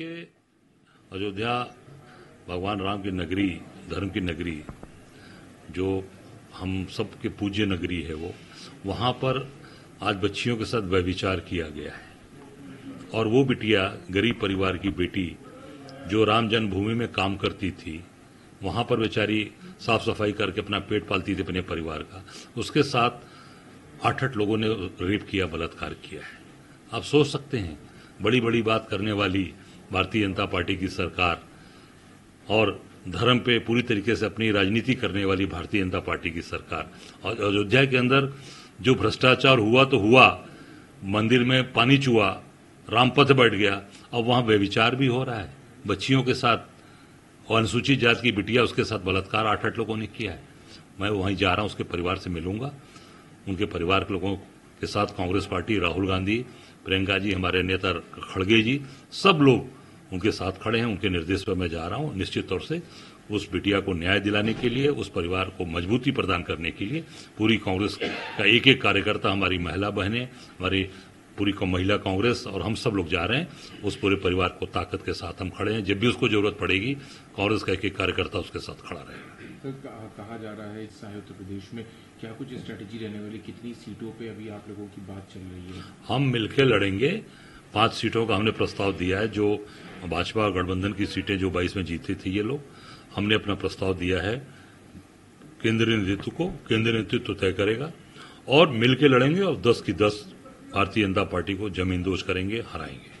के अयोध्या भगवान राम की नगरी, धर्म की नगरी, जो हम सबके पूज्य नगरी है वो, वहाँ पर आज बच्चियों के साथ व्यभिचार किया गया है। और वो बिटिया, गरीब परिवार की बेटी, जो राम जन्मभूमि में काम करती थी, वहाँ पर बेचारी साफ़ सफ़ाई करके अपना पेट पालती थी अपने परिवार का, उसके साथ आठ आठ लोगों ने रेप किया, बलात्कार किया है। आप सोच सकते हैं बड़ी बड़ी बात करने वाली भारतीय जनता पार्टी की सरकार और धर्म पे पूरी तरीके से अपनी राजनीति करने वाली भारतीय जनता पार्टी की सरकार। और अयोध्या के अंदर जो भ्रष्टाचार हुआ तो हुआ, मंदिर में पानी चुआ रामपथ बैठ गया, अब वहाँ व्यविचार भी हो रहा है। बच्चियों के साथ और अनुसूचित जाति की बिटिया, उसके साथ बलात्कार आठ आठ लोगों ने किया है। मैं वहीं जा रहा हूँ, उसके परिवार से मिलूँगा। उनके परिवार के लोगों के साथ कांग्रेस पार्टी, राहुल गांधी, प्रियंका जी, हमारे नेता खड़गे जी, सब लोग उनके साथ खड़े हैं, उनके निर्देश पर मैं जा रहा हूँ। निश्चित तौर से उस बिटिया को न्याय दिलाने के लिए, उस परिवार को मजबूती प्रदान करने के लिए, पूरी कांग्रेस का एक एक कार्यकर्ता, हमारी महिला बहनें, हमारी पूरी महिला कांग्रेस और हम सब लोग जा रहे हैं। उस पूरे परिवार को ताकत के साथ हम खड़े हैं। जब भी उसको ज़रूरत पड़ेगी, कांग्रेस का एक एक कार्यकर्ता उसके साथ खड़ा रहेगा। सर कहा जा रहा है इस उत्तर प्रदेश में। क्या कुछ स्ट्रेटेजी रहने वाली कितनी सीटों पे अभी आप लोगों की बात चल रही है? हम मिलकर लड़ेंगे। पाँच सीटों का हमने प्रस्ताव दिया है जो भाजपा गठबंधन की सीटें जो बाईस में जीती थी ये लोग हमने अपना प्रस्ताव दिया है। केंद्रीय नेतृत्व को केंद्रीय नेतृत्व तय करेगा और मिलकर लड़ेंगे और दस की दस भारतीय जनता पार्टी को ज़मीन दोष करेंगे हराएँगे।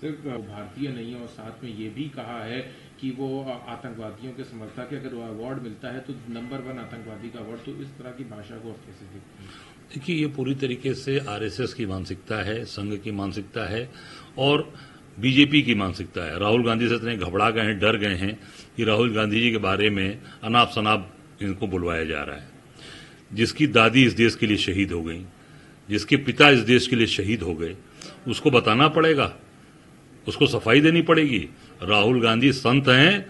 सिर्फ़ भारतीय नहीं है और साथ में ये भी कहा है कि वो आतंकवादियों के समर्थक अगर अवार्ड मिलता है तो नंबर वन आतंकवादी का अवार्ड तो इस तरह की भाषा को कैसे देखते हैं? देखिए, ये पूरी तरीके से आरएसएस की मानसिकता है, संघ की मानसिकता है और बीजेपी की मानसिकता है। राहुल गांधी से इतने घबरा गए हैं, डर गए हैं कि राहुल गांधी जी के बारे में अनाप शनाप इनको बुलवाया जा रहा है। जिसकी दादी इस देश के लिए शहीद हो गई, जिसके पिता इस देश के लिए शहीद हो गए, उसको बताना पड़ेगा उसको सफ़ाई देनी पड़ेगी। राहुल गांधी संत हैं,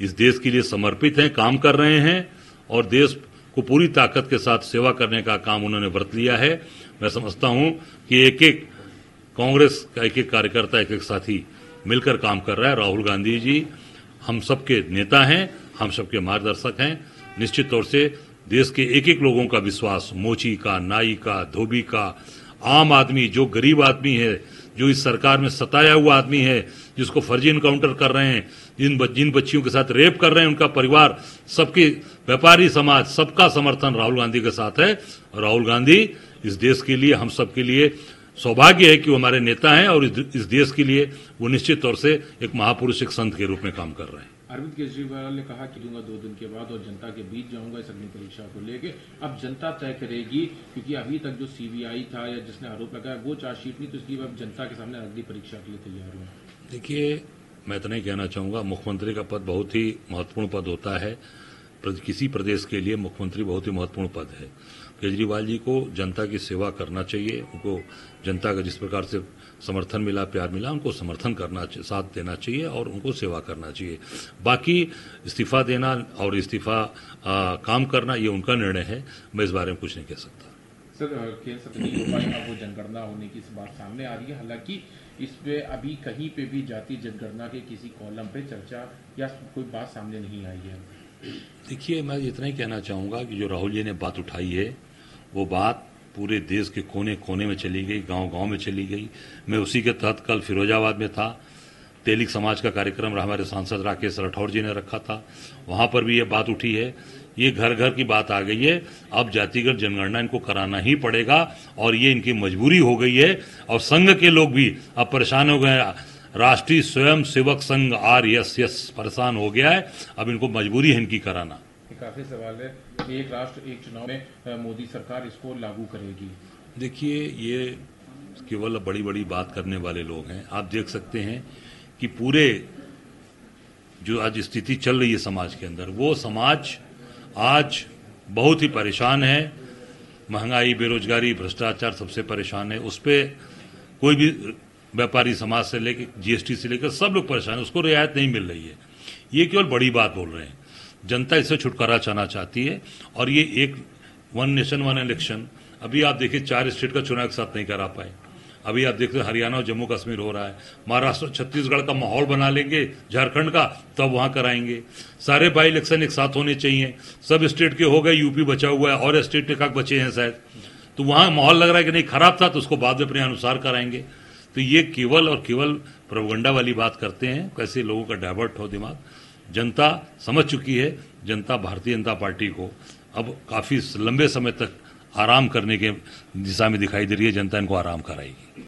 इस देश के लिए समर्पित हैं, काम कर रहे हैं, और देश को पूरी ताकत के साथ सेवा करने का काम उन्होंने व्रत लिया है। मैं समझता हूँ कि एक एक कांग्रेस का एक एक कार्यकर्ता एक एक साथी मिलकर काम कर रहा है। राहुल गांधी जी, हम सबके नेता हैं, हम सबके मार्गदर्शक हैं। निश्चित तौर से देश के एक एक लोगों का विश्वास, मोची का, नाई का, धोबी का, आम आदमी, जो गरीब आदमी है जो इस सरकार में सताया हुआ आदमी है, जिसको फर्जी इनकाउंटर कर रहे हैं, जिन जिन बच्चियों के साथ रेप कर रहे हैं, उनका परिवार, सबके व्यापारी समाज, सबका समर्थन राहुल गांधी के साथ है। राहुल गांधी इस देश के लिए, हम सब के लिए सौभाग्य है कि वो हमारे नेता हैं और इस देश के लिए वो निश्चित तौर से एक महापुरुष, एक संत के रूप में काम कर रहे हैं। अरविंद केजरीवाल ने कहा कि दूँगा दो दिन के बाद और जनता के बीच जाऊँगा इस अग्नि परीक्षा को लेके। अब जनता तय करेगी, क्योंकि अभी तक जो सीबीआई था या जिसने आरोप लगाया, वो चार्जशीट नहीं तो इसकी अब जनता के सामने अग्नि परीक्षा के लिए तैयार हुआ देखिए, मैं इतना ही कहना चाहूँगा, मुख्यमंत्री का पद बहुत ही महत्वपूर्ण पद होता है। किसी प्रदेश के लिए मुख्यमंत्री बहुत ही महत्वपूर्ण पद है। केजरीवाल जी को जनता की सेवा करना चाहिए, उनको जनता का जिस प्रकार से समर्थन मिला, प्यार मिला, उनको समर्थन करना साथ देना चाहिए और उनको सेवा करना चाहिए। बाकी इस्तीफा देना और इस्तीफा काम करना, ये उनका निर्णय है। मैं इस बारे में कुछ नहीं कह सकता। वो जनगणना होने की बात सामने आ रही है। हालाँकि इस पे अभी कहीं पे भी जाति जनगणना के किसी कॉलम पे चर्चा या कोई बात सामने नहीं आई है। देखिए, मैं इतना ही कहना चाहूँगा कि जो राहुल जी ने बात उठाई है, वो बात पूरे देश के कोने कोने में चली गई गाँव गाँव में चली गई। मैं उसी के तहत कल फिरोजाबाद में था। तेलिक समाज का कार्यक्रम हमारे सांसद राकेश राठौर जी ने रखा था। वहाँ पर भी ये बात उठी है। ये घर घर की बात आ गई है। अब जातिगत जनगणना इनको कराना ही पड़ेगा और ये इनकी मजबूरी हो गई है और संघ के लोग भी अब परेशान हो गए राष्ट्रीय स्वयं Sevak Sangh R S S परेशान हो गया है। अब इनको मजबूरी है इनकी कराना। काफ़ी सवाल है। एक राष्ट्र एक चुनाव में मोदी सरकार इसको लागू करेगी। देखिए ये केवल बड़ी बड़ी बात करने वाले लोग हैं। आप देख सकते हैं कि पूरे जो आज स्थिति चल रही है समाज के अंदर वो समाज आज बहुत ही परेशान है। महँगाई बेरोजगारी भ्रष्टाचार सबसे परेशान है। उस पर कोई भी व्यापारी समाज से लेकर जीएसटी से लेकर सब लोग परेशान है, उसको रियायत नहीं मिल रही है। ये केवल बड़ी बात बोल रहे हैं। जनता इससे छुटकारा चाहना चाहती है और ये एक वन नेशन वन इलेक्शन अभी आप देखिए, चार स्टेट का चुनाव एक साथ नहीं करा पाए। अभी आप देखते हरियाणा और जम्मू कश्मीर हो रहा है। महाराष्ट्र छत्तीसगढ़ का माहौल बना लेंगे, झारखंड का, तब वहाँ कराएँगे। सारे बाई इलेक्शन एक साथ होने चाहिए। सब स्टेट के हो गए यूपी बचा हुआ है, और स्टेट के काक बचे हैं शायद। तो वहाँ माहौल लग रहा है कि नहीं, खराब था तो उसको बाद में अपने अनुसार कराएँगे। तो ये केवल और केवल प्रवगंडा वाली बात करते हैं, कैसे लोगों का डाइवर्ट हो दिमाग। जनता समझ चुकी है, जनता भारतीय जनता पार्टी को अब काफ़ी लंबे समय तक आराम करने के दिशा में दिखाई दे रही है, जनता इनको आराम कराएगी।